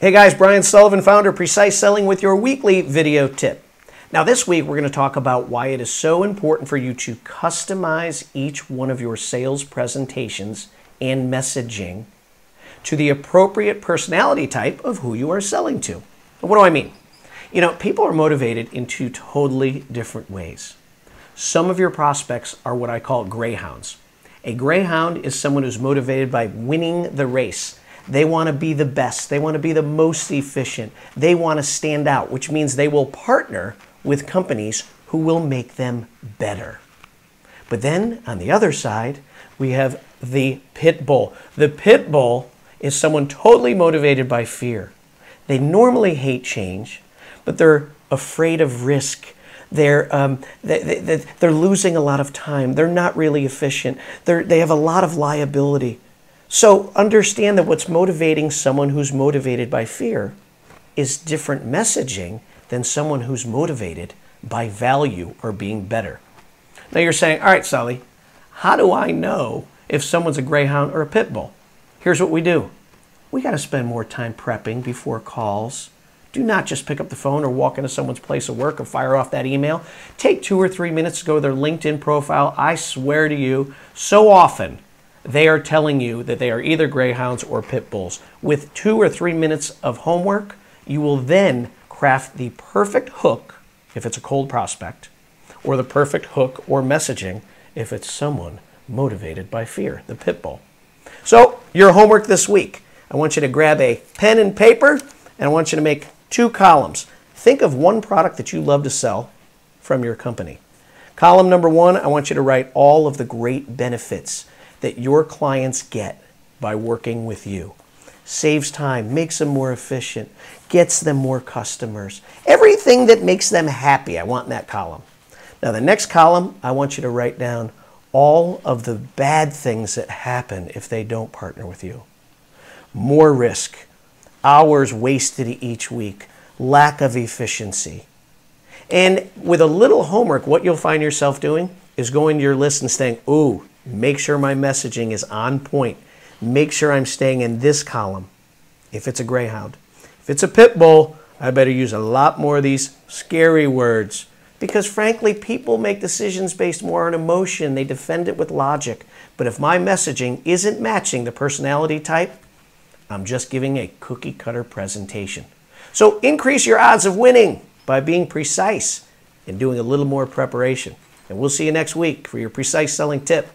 Hey guys, Brian Sullivan, founder of Precise Selling with your weekly video tip. Now, this week we're going to talk about why it is so important for you to customize each one of your sales presentations and messaging to the appropriate personality type of who you are selling to. What do I mean? You know, people are motivated in two totally different ways. Some of your prospects are what I call greyhounds. A greyhound is someone who's motivated by winning the race. They want to be the best. They want to be the most efficient. They want to stand out, which means they will partner with companies who will make them better. But then on the other side, we have the pit bull. The pit bull is someone totally motivated by fear. They normally hate change, but they're afraid of risk. They're, um, they, they, they're losing a lot of time. They're not really efficient. They're, they have a lot of liability. So understand that what's motivating someone who's motivated by fear is different messaging than someone who's motivated by value or being better. Now you're saying, all right, Sally, how do I know if someone's a greyhound or a pit bull? Here's what we do. We got to spend more time prepping before calls. Do not just pick up the phone or walk into someone's place of work or fire off that email. Take two or three minutes to go to their LinkedIn profile. I swear to you, so often they are telling you that they are either greyhounds or pit bulls. With two or three minutes of homework, you will then craft the perfect hook if it's a cold prospect, or the perfect hook or messaging if it's someone motivated by fear, the pit bull. So, your homework this week I want you to grab a pen and paper, and I want you to make two columns. Think of one product that you love to sell from your company. Column number one, I want you to write all of the great benefits that your clients get by working with you. Saves time, makes them more efficient, gets them more customers. Everything that makes them happy, I want in that column. Now, the next column, I want you to write down all of the bad things that happen if they don't partner with you. More risk, hours wasted each week, lack of efficiency. And with a little homework, what you'll find yourself doing is going to your list and saying, Ooh, make sure my messaging is on point. Make sure I'm staying in this column if it's a greyhound. If it's a pit bull, I better use a lot more of these scary words because frankly, people make decisions based more on emotion. They defend it with logic. But if my messaging isn't matching the personality type, I'm just giving a cookie cutter presentation. So increase your odds of winning by being precise and doing a little more preparation. And we'll see you next week for your precise selling tip.